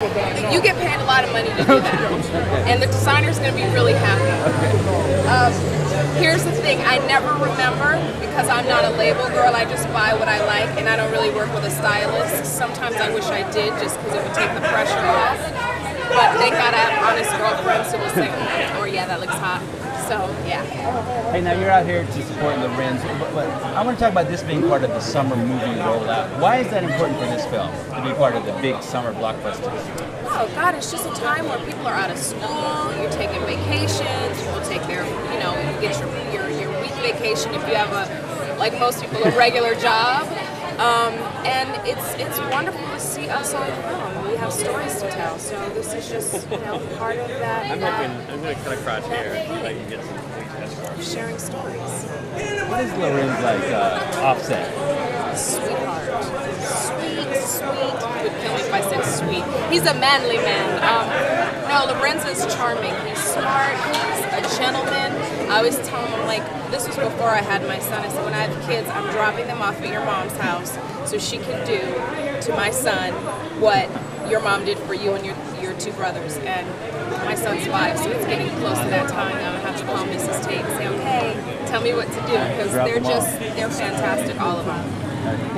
You get paid a lot of money to do that, and the designer's going to be really happy. Um, here's the thing: I never remember because I'm not a label girl. I just buy what I like, and I don't really work with a stylist. Sometimes I wish I did, just because it would take the pressure off. God I have honest girlfriends who will say, "Oh yeah, that looks hot." So yeah. Hey, now you're out here to support Larenz, but, but I want to talk about this being part of the summer movie rollout. Why is that important for this film to be part of the big summer blockbuster? Oh God, it's just a time where people are out of school. You're taking vacations. People take their, you know, you get your your, your week vacation if you have a, like most people, a regular job. Um, and it's it's wonderful to see us on film. We have stories to tell, so this is just you know part of that. I'm uh, hoping I'm going to cut across here so I can get some police sharing stories. What is Larenz like uh, offset? Sweetheart. Sweet, sweet. He would kill me if I said sweet. He's a manly man. Um, no, Larenz is charming. He's smart. He's a gentleman. I always tell I'm like, this was before I had my son. I said, when I have kids, I'm dropping them off at your mom's house so she can do to my son what your mom did for you and your, your two brothers. And my son's five, so it's getting close to that time. I'm gonna have to call Mrs. Tate and say, okay, tell me what to do because they're them just, they're fantastic, all of them.